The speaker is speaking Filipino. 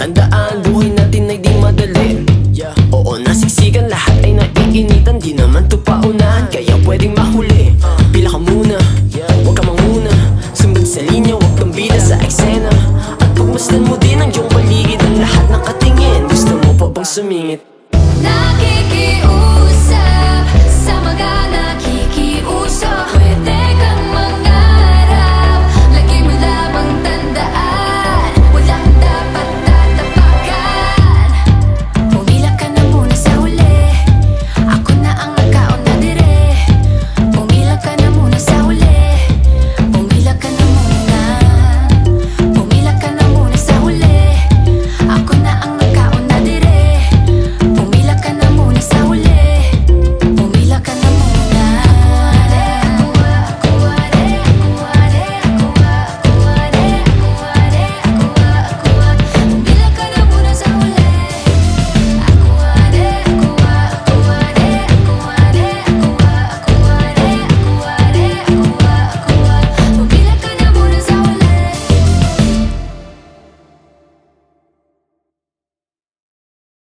Tandaan, buhay natin ay di madali. Oo, nasiksikan, lahat ay naiinitan. Di naman to paunahan, kaya pwedeng mahuli. Uh. Pila ka muna, huwag ka manguna. Sumunod sa linya, huwag kang bida sa eksena. At pagmasdan mo din ang iyong paligid Ang lahat nakatingin, gusto mo pa bang sumingit?